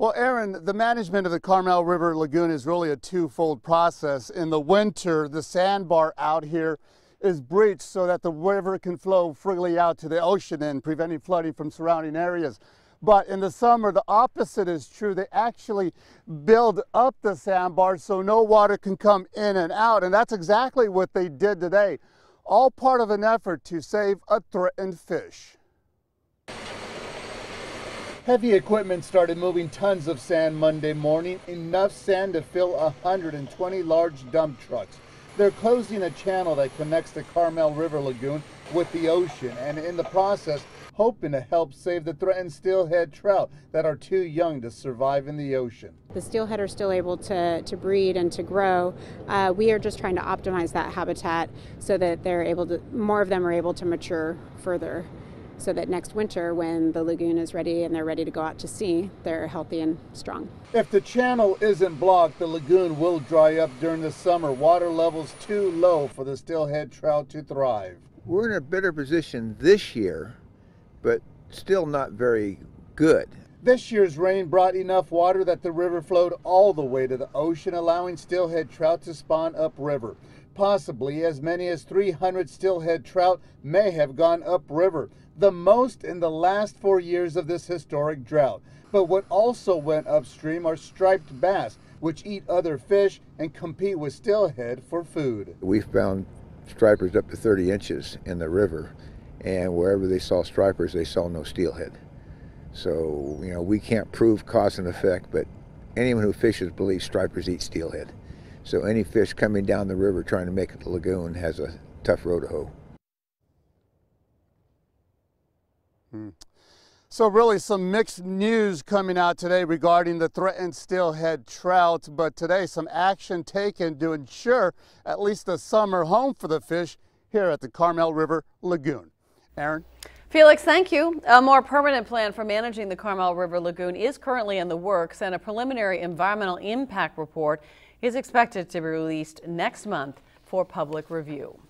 Well, Aaron, the management of the Carmel River Lagoon is really a twofold process. In the winter, the sandbar out here is breached so that the river can flow freely out to the ocean and preventing flooding from surrounding areas. But in the summer, the opposite is true. They actually build up the sandbar so no water can come in and out. And that's exactly what they did today. All part of an effort to save a threatened fish. Heavy equipment started moving tons of sand Monday morning, enough sand to fill 120 large dump trucks. They're closing a channel that connects the Carmel River Lagoon with the ocean, and in the process, hoping to help save the threatened steelhead trout that are too young to survive in the ocean. The steelhead are still able to, to breed and to grow. Uh, we are just trying to optimize that habitat so that they're able to, more of them are able to mature further so that next winter when the lagoon is ready and they're ready to go out to sea, they're healthy and strong. If the channel isn't blocked, the lagoon will dry up during the summer. Water levels too low for the steelhead trout to thrive. We're in a better position this year, but still not very good. This year's rain brought enough water that the river flowed all the way to the ocean, allowing steelhead trout to spawn upriver. Possibly as many as 300 steelhead trout may have gone upriver the most in the last four years of this historic drought. But what also went upstream are striped bass, which eat other fish and compete with steelhead for food. We found stripers up to 30 inches in the river, and wherever they saw stripers, they saw no steelhead. So, you know, we can't prove cause and effect, but anyone who fishes believes stripers eat steelhead. So any fish coming down the river trying to make it to the lagoon has a tough road to hoe. Hmm. So really some mixed news coming out today regarding the threatened steelhead trout, but today some action taken to ensure at least a summer home for the fish here at the Carmel River Lagoon. Aaron? Felix, thank you. A more permanent plan for managing the Carmel River Lagoon is currently in the works and a preliminary environmental impact report is expected to be released next month for public review.